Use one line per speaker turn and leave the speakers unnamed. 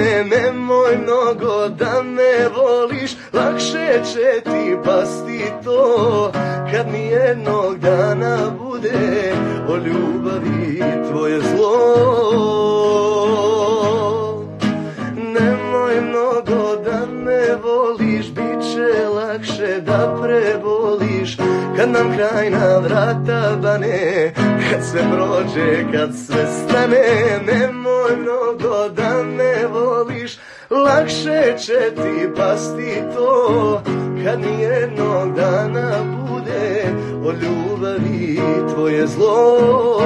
Nemoj mnogo da me voliš, lakše će ti pasti to. Kad mi jednog dana bude o ljubavi tvoje zlo. Nemoj mnogo da me voliš, bit će lakše da preboliš. Kad nam krajna vrata bane, kad se prođe, kad sve stane Nemoj lakše će ti pasti to Kad mi jednog dana bude o ljubavi tvoje zlo